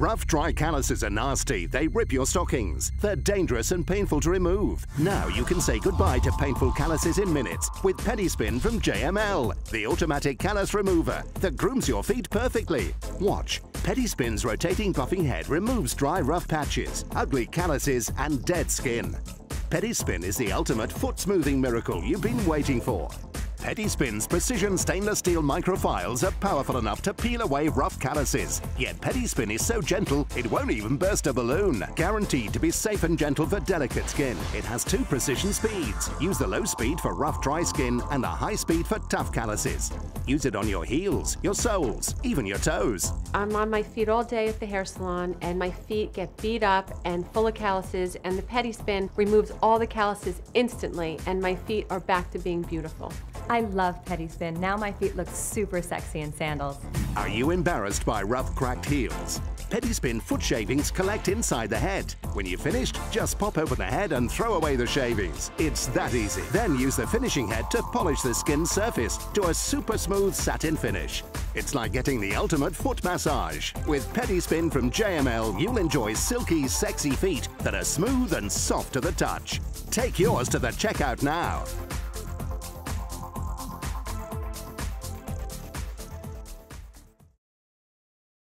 Rough, dry calluses are nasty. They rip your stockings. They're dangerous and painful to remove. Now you can say goodbye to painful calluses in minutes with Pedispin from JML, the automatic callus remover that grooms your feet perfectly. Watch. Pedispin's rotating buffing head removes dry, rough patches, ugly calluses, and dead skin. Pedispin is the ultimate foot smoothing miracle you've been waiting for. Pedispin's precision stainless steel microfiles are powerful enough to peel away rough calluses. Yet Pedispin is so gentle, it won't even burst a balloon. Guaranteed to be safe and gentle for delicate skin. It has two precision speeds. Use the low speed for rough, dry skin and the high speed for tough calluses. Use it on your heels, your soles, even your toes. I'm on my feet all day at the hair salon and my feet get beat up and full of calluses and the Pedispin removes all the calluses instantly and my feet are back to being beautiful. I love Pedispin. Now my feet look super sexy in sandals. Are you embarrassed by rough, cracked heels? Pedispin foot shavings collect inside the head. When you're finished, just pop open the head and throw away the shavings. It's that easy. Then use the finishing head to polish the skin surface to a super smooth satin finish. It's like getting the ultimate foot massage. With Pedispin from JML, you'll enjoy silky, sexy feet that are smooth and soft to the touch. Take yours to the checkout now.